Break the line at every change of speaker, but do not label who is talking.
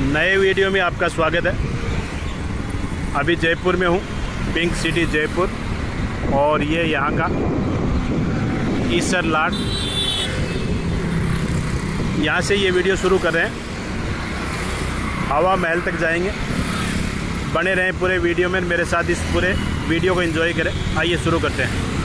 नए वीडियो में आपका स्वागत है। अभी जयपुर में हूँ, पिंक सिटी जयपुर, और ये यहाँ का ईसर लाट। यहाँ से ये वीडियो शुरू कर रहे हैं। हवा महल तक जाएँगे। बने रहें पूरे वीडियो में, मेरे साथ इस पूरे वीडियो को एंजॉय करें। आइए शुरू करते हैं।